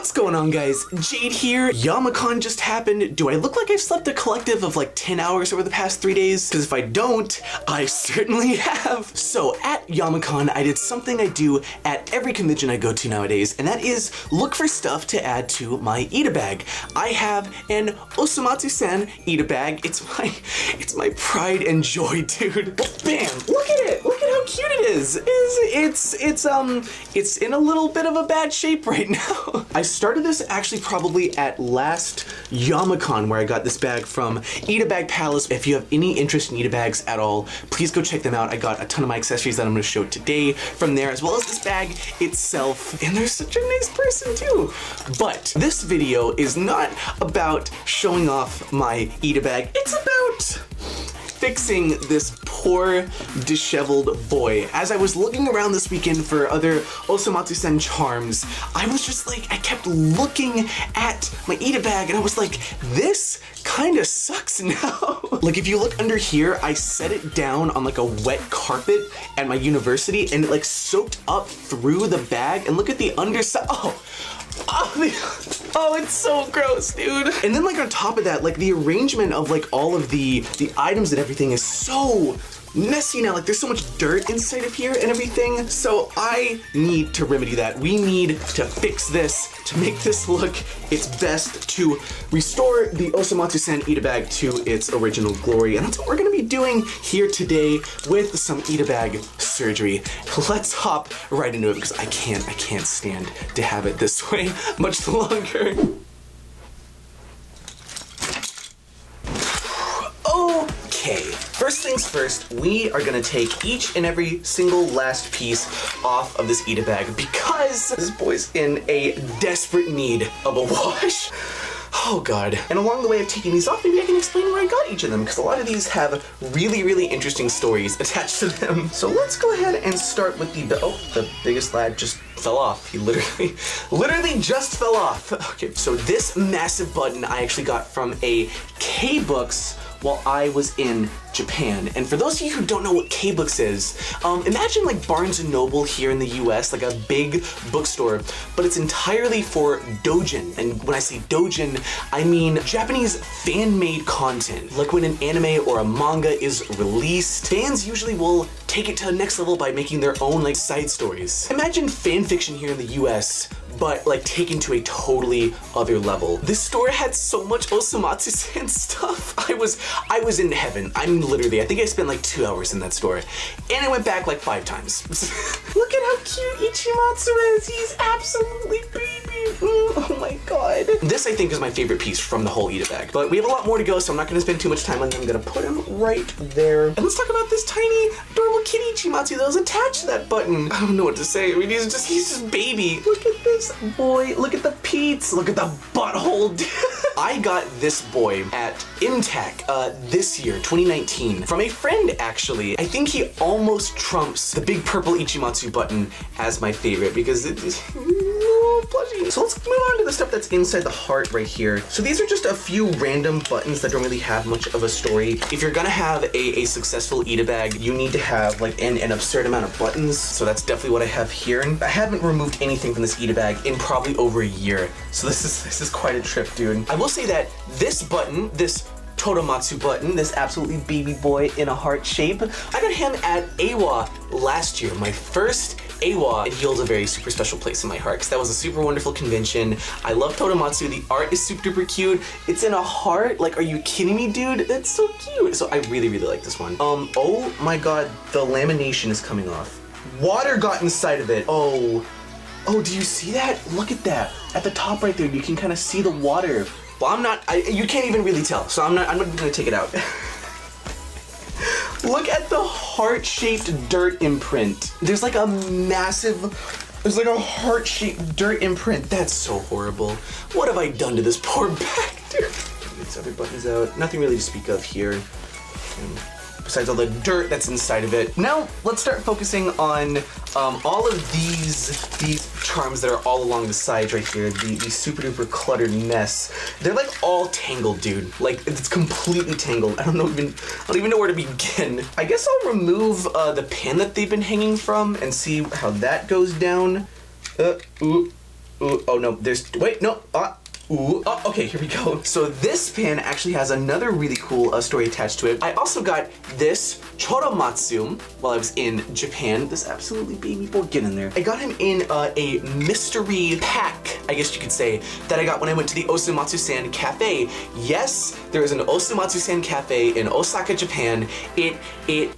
What's going on guys? Jayd here. Yamacon just happened. Do I look like I've slept a collective of like 10 hours over the past three days? Because if I don't, I certainly have. So at Yamacon, I did something I do at every convention I go to nowadays, and that is look for stuff to add to my Ita bag. I have an Osomatsu-san Ita bag. It's my, it's my pride and joy, dude. Bam! Look at it! Look at how cute it is! Is It's, it's, um, it's in a little bit of a bad shape right now. I started this actually probably at last Yamacon where I got this bag from Ita Bag Palace. If you have any interest in Ita bags at all, please go check them out. I got a ton of my accessories that I'm gonna show today from there, as well as this bag itself. And they're such a nice person too. But this video is not about showing off my Ita bag. It's about fixing this poor, disheveled boy. As I was looking around this weekend for other Osomatsu-san charms, I was just like, I kept looking at my Ita bag and I was like, this kinda sucks now. like if you look under here, I set it down on like a wet carpet at my university and it like soaked up through the bag and look at the underside. Oh, Oh, oh, it's so gross, dude. And then like on top of that, like the arrangement of like all of the the items and everything is so messy now. Like there's so much dirt inside of here and everything. So I need to remedy that. We need to fix this to make this look its best to restore the Osomatsu-san Ita bag to its original glory. And that's what we're gonna be doing here today with some Ita bag surgery. Let's hop right into it because I can't, I can't stand to have it this way much longer. First things first, we are gonna take each and every single last piece off of this Ita bag because this boy's in a desperate need of a wash. Oh god. And along the way of taking these off, maybe I can explain where I got each of them, because a lot of these have really, really interesting stories attached to them. So let's go ahead and start with the, oh, the biggest lad just fell off. He literally, literally just fell off. Okay, so this massive button I actually got from a K-Books while I was in Japan. And for those of you who don't know what K-Books is, um, imagine like Barnes & Noble here in the US, like a big bookstore, but it's entirely for doujin. And when I say doujin, I mean Japanese fan-made content. Like when an anime or a manga is released, fans usually will take it to the next level by making their own like side stories. Imagine fan fiction here in the US, but like taken to a totally other level. This store had so much Osomatsu-san stuff. I was I was in heaven. I'm literally, I think I spent like two hours in that store. And I went back like five times. Look at how cute Ichimatsu is. He's absolutely baby. oh my god. This I think is my favorite piece from the whole Ita bag. But we have a lot more to go, so I'm not gonna spend too much time on them. I'm gonna put them right there. And let's talk about this tiny adorable kitty Ichimatsu that was attached to that button. I don't know what to say. I mean, he's just, he's just baby. Look at this boy. Look at the Pete's. Look at the butthole. I got this boy at MTAC uh, this year, 2019, from a friend actually. I think he almost trumps the big purple Ichimatsu button as my favorite because it is plushie. So let's move on to the stuff that's inside the heart right here. So these are just a few random buttons that don't really have much of a story. If you're gonna have a, a successful Ita bag, you need to have like an, an absurd amount of buttons. So that's definitely what I have here. And I haven't removed anything from this Ita bag in probably over a year. So this is this is quite a trip, dude. I will say that this button, this Todomatsu button, this absolutely baby boy in a heart shape. I got him at AWA last year, my first AWA. It holds a very super special place in my heart because that was a super wonderful convention. I love Todomatsu. The art is super duper cute. It's in a heart. Like, are you kidding me, dude? That's so cute. So I really, really like this one. Um, oh my god, the lamination is coming off. Water got inside of it. Oh, oh, do you see that? Look at that. At the top right there, you can kind of see the water. Well, I'm not, I, you can't even really tell, so I'm not, I'm not gonna take it out. Look at the heart-shaped dirt imprint. There's like a massive, there's like a heart-shaped dirt imprint. That's so horrible. What have I done to this poor dude? These other buttons out. Nothing really to speak of here. Um, besides all the dirt that's inside of it. Now, let's start focusing on um, all of these these charms that are all along the sides right here, the, the super duper cluttered mess. They're like all tangled, dude. Like, it's completely tangled. I don't know even, I don't even know where to begin. I guess I'll remove uh, the pin that they've been hanging from and see how that goes down. Uh, ooh. ooh, oh no, there's, wait, no, ah. Ooh, oh, okay, here we go. So this pin actually has another really cool uh, story attached to it. I also got this Choromatsu while I was in Japan. This absolutely baby boy, get in there. I got him in uh, a mystery pack, I guess you could say, that I got when I went to the Osomatsu-san Cafe. Yes, there is an Osomatsu-san Cafe in Osaka, Japan. It, it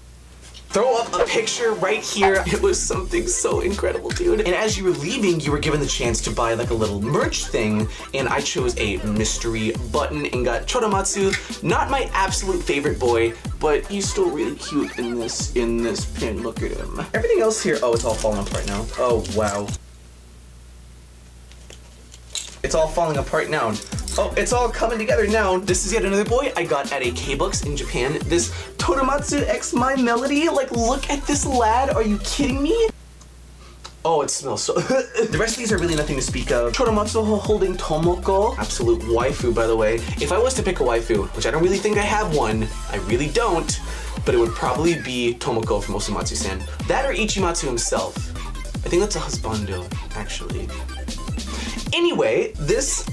throw up a picture right here. It was something so incredible, dude. And as you were leaving, you were given the chance to buy like a little merch thing, and I chose a mystery button and got Choromatsu. Not my absolute favorite boy, but he's still really cute in this in this pin. Look at him. Everything else here, oh, it's all falling apart now. Oh, wow. It's all falling apart now. Oh, it's all coming together now. This is yet another boy I got at a K-Books in Japan. This Todomatsu X My Melody. Like, look at this lad. Are you kidding me? Oh, it smells so. the rest of these are really nothing to speak of. Choromatsu holding Totoko. Absolute waifu, by the way. If I was to pick a waifu, which I don't really think I have one, I really don't, but it would probably be Totoko from Osomatsu-san. That or Ichimatsu himself. I think that's a husbando, actually. Anyway, this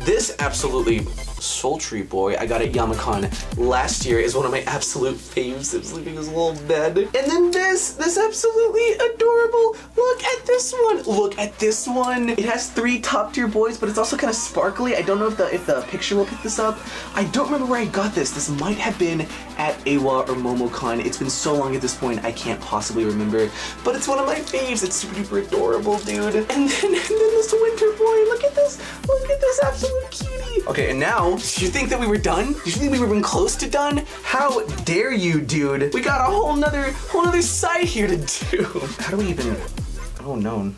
this absolutely sultry boy I got at Youmacon last year is one of my absolute faves. I'm sleeping in his little bed. And then this, this absolutely adorable. Look at this one. Look at this one. It has three top tier boys, but it's also kind of sparkly. I don't know if the if the picture will pick this up. I don't remember where I got this. This might have been at Awa or MomoCon. It's been so long at this point, I can't possibly remember. But it's one of my faves. It's super duper adorable, dude. And then, and then this winter boy. Look at this. Look at this absolute cutie. Okay, and now, did you think that we were done? Did you think we were even close to done? How dare you, dude? We got a whole nother, whole nother side here to do. How do we even, oh no.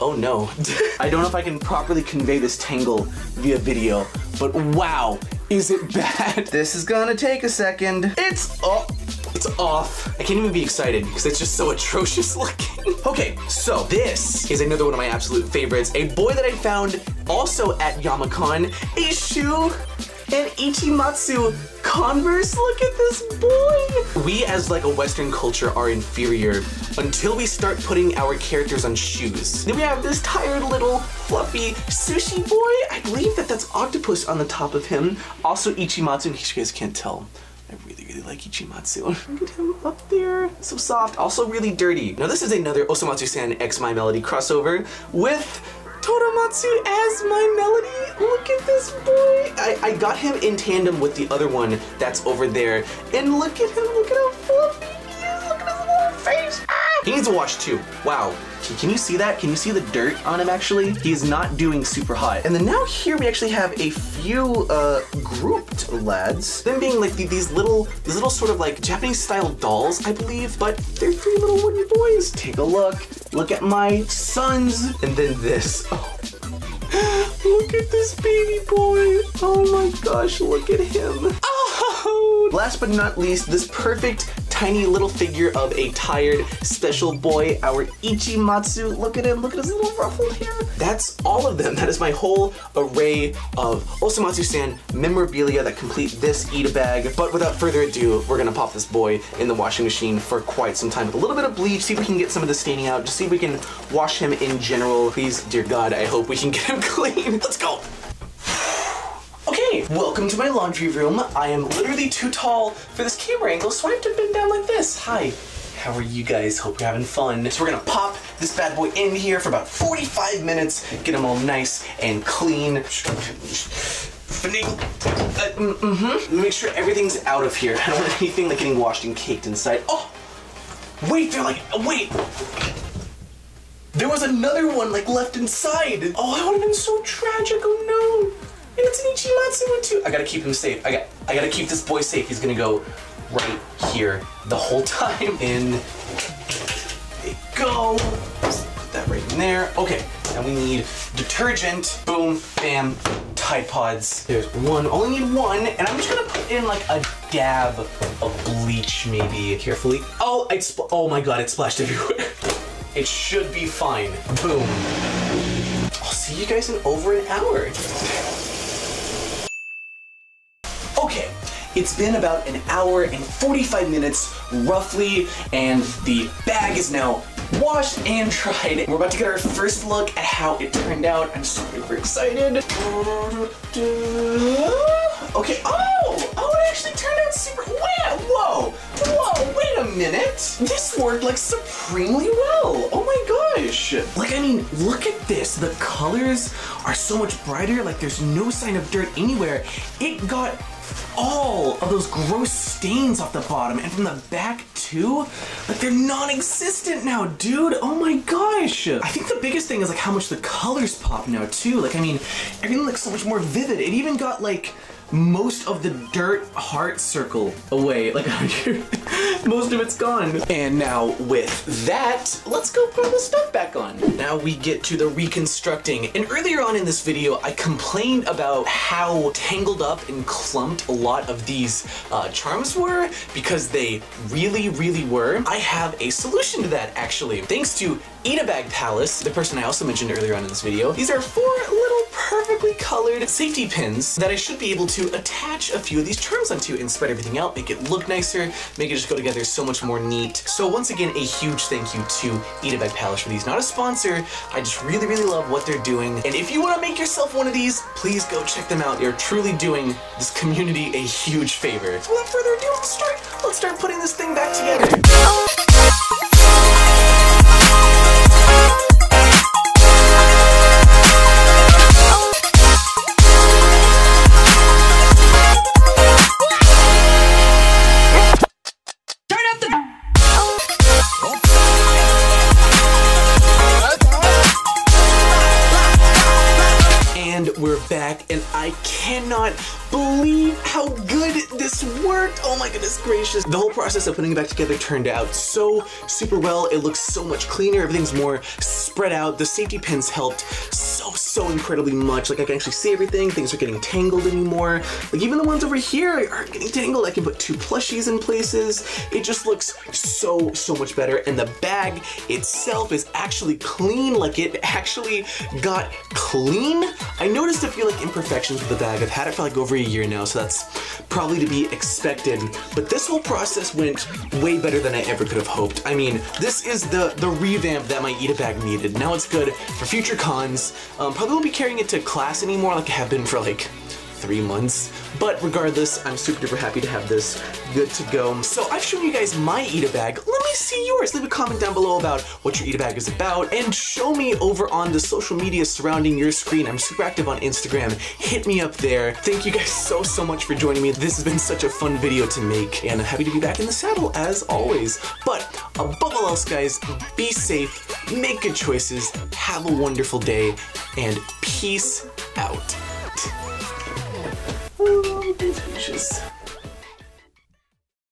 Oh no. I don't know if I can properly convey this tangle via video, but wow, is it bad? This is gonna take a second. It's oh, it's off. I can't even be excited because it's just so atrocious looking. okay, so this is another one of my absolute favorites. A boy that I found also at Youmacon. A shoe and Ichimatsu Converse, look at this boy! We as like a Western culture are inferior until we start putting our characters on shoes. Then we have this tired little fluffy sushi boy. I believe that that's Octopus on the top of him. Also Ichimatsu, in case you guys can't tell. Like Ichimatsu. Look at him up there. So soft. Also really dirty. Now this is another Osomatsu-san X My Melody crossover with Todomatsu as my melody. Look at this boy. I, I got him in tandem with the other one that's over there. And look at him. Look at how fluffy he is. Look at his little face. Ah! He needs a wash too. Wow. Can, you see that? Can you see the dirt on him actually? He is not doing super hot. And then now here we actually have a few uh, grouped lads. Them being like these little, these little sort of like Japanese style dolls, I believe, but they're three little wooden boys. Take a look. Look at my sons. And then this. Oh. Look at this baby boy. Oh my gosh, look at him. Oh! Last but not least, this perfect tiny little figure of a tired special boy, our Ichimatsu. Look at him, look at his little ruffled hair. That's all of them. That is my whole array of Osomatsu-san memorabilia that complete this Ita bag. But without further ado, we're gonna pop this boy in the washing machine for quite some time with a little bit of bleach, see if we can get some of the staining out, just see if we can wash him in general. Please, dear God, I hope we can get him clean. Let's go. Welcome to my laundry room. I am literally too tall for this camera angle, so I have to bend down like this. Hi. How are you guys? Hope you're having fun. So we're gonna pop this bad boy in here for about 45 minutes, get him all nice and clean. Uh, mm-hmm. Make sure everything's out of here. I don't want anything like getting washed and caked inside. Oh, wait, they're like, wait. There was another one like left inside. Oh, that would have been so tragic. Oh no. And it's an Ichimatsu one too. I gotta keep him safe. I got I gotta keep this boy safe. He's gonna go right here the whole time. In they go. Just put that right in there. Okay, and we need detergent. Boom, bam, Tide Pods. There's one, only need one, and I'm just gonna put in like a dab of bleach maybe. Carefully. Oh, I oh my god, it splashed everywhere. It should be fine. Boom. I'll see you guys in over an hour. Okay, It's been about an hour and 45 minutes roughly, and the bag is now washed and dried. We're about to get our first look at how it turned out. I'm super excited. Okay, oh, oh, it actually turned out super, wait, whoa, whoa, wait a minute. This worked like supremely well. Oh my gosh. Like, I mean, look at this. The colors are so much brighter. Like there's no sign of dirt anywhere. It got all of those gross stains off the bottom and from the back too. Like they're non-existent now, dude. Oh my gosh. I think the biggest thing is like how much the colors pop now too. Like, I mean, everything looks so much more vivid. It even got like most of the dirt heart circle away. Like most of it's gone. And now with that, let's go put the stuff back on. Now we get to the reconstructing. And earlier on in this video, I complained about how tangled up and clumped a lot of these uh, charms were because they really, really were. I have a solution to that actually. Thanks to Ita Bag Palace, the person I also mentioned earlier on in this video. These are four little perfectly colored safety pins that I should be able to attach a few of these charms onto and spread everything out, make it look nicer, make it just go together so much more neat. So once again, a huge thank you to Ita Bag Palace for these. Not a sponsor, I just really, really love what they're doing. And if you want to make yourself one of these, please go check them out. They're truly doing this community a huge favor. So without further ado, let's start, let's start putting this thing back together. Process of putting it back together turned out so super well. It looks so much cleaner. Everything's more spread out. The safety pins helped so, Oh, so incredibly much. Like I can actually see everything. Things are getting tangled anymore. Like even the ones over here aren't getting tangled. I can put two plushies in places. It just looks so, so much better. And the bag itself is actually clean. Like it actually got clean. I noticed a few like imperfections with the bag. I've had it for like over a year now, so that's probably to be expected. But this whole process went way better than I ever could have hoped. I mean, this is the, the revamp that my Ita bag needed. Now it's good for future cons. Um, probably won't be carrying it to class anymore like I have been for like three months. But regardless, I'm super duper happy to have this good to go. So I've shown you guys my Ita bag. Let me see yours. Leave a comment down below about what your Ita bag is about and show me over on the social media surrounding your screen. I'm super active on Instagram. Hit me up there. Thank you guys so, so much for joining me. This has been such a fun video to make and I'm happy to be back in the saddle as always. But above all else, guys, be safe, make good choices, have a wonderful day, and peace out. Wishes.